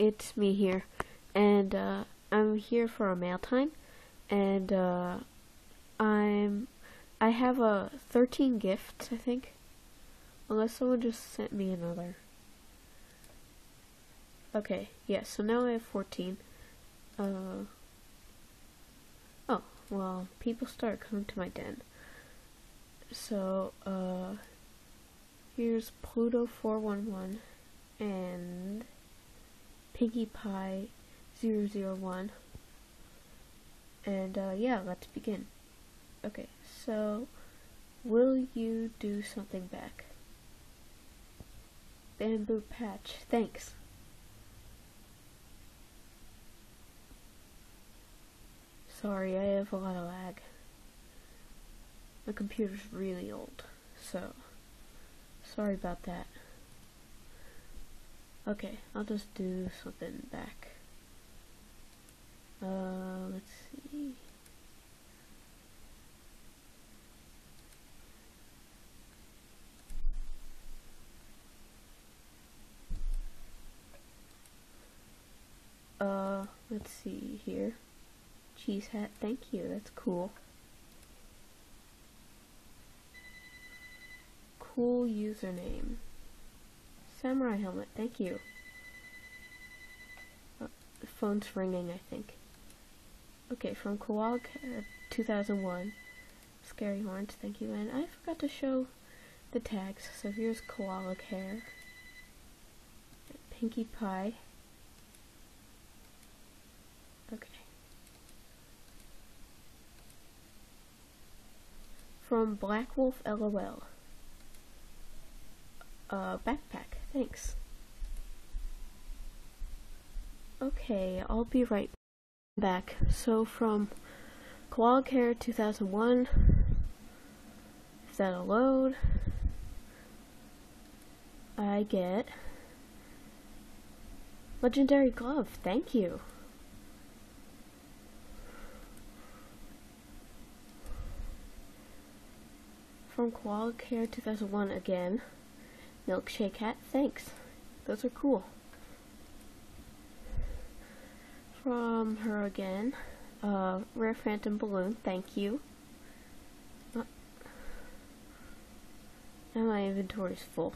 it's me here, and uh, I'm here for a mail time, and uh, I'm I have a 13 gifts, I think, unless someone just sent me another. Okay, yeah, so now I have 14. Uh, oh, well, people start coming to my den. So, uh, here's Pluto 411 and Pinkie Pie 001. And, uh, yeah, let's begin. Okay, so, will you do something back? Bamboo patch, thanks. Sorry, I have a lot of lag. My computer's really old, so sorry about that. Okay, I'll just do something back. Uh, let's see. Uh, let's see here. Cheese hat, thank you, that's cool. Cool username. Samurai helmet, thank you. Uh, the phone's ringing, I think. Okay, from Koala uh, 2001. Scary Horns, thank you. And I forgot to show the tags, so here's Koala Care. Pinkie Pie. Okay. From Black Wolf LOL. Uh, backpack, thanks. Okay, I'll be right back. So from Koala Care 2001, is that a load? I get Legendary Glove, thank you. From Koala Care 2001 again. Milkshake hat, thanks. Those are cool. From her again. Uh, Rare Phantom Balloon, thank you. Uh, now my inventory's full.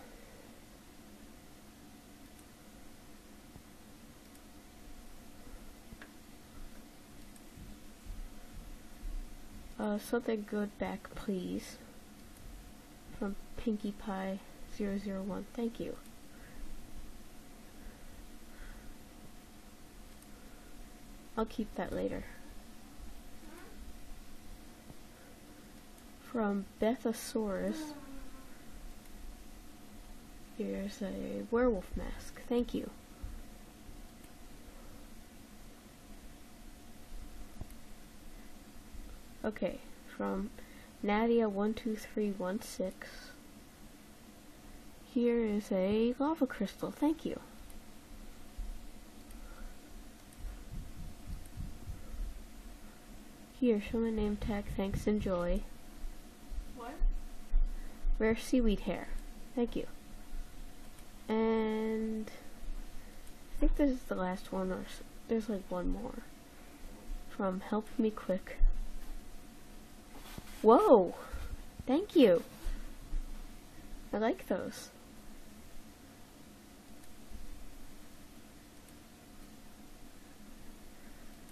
Uh, something good back, please. From Pinkie Pie 001. Thank you. I'll keep that later. From Bethosaurus. Here's a werewolf mask. Thank you. Okay, from Nadia12316. Here is a lava crystal. Thank you. Here, show my name tag. Thanks, enjoy. What? Rare seaweed hair. Thank you. And I think this is the last one, or s- there's like one more. From Help Me Quick. Whoa! Thank you. I like those.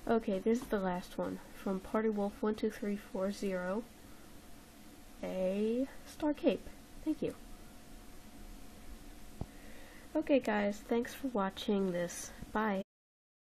Okay, this is the last one from Party Wolf one two three four zero. A star cape. Thank you. Okay guys, thanks for watching this. Bye.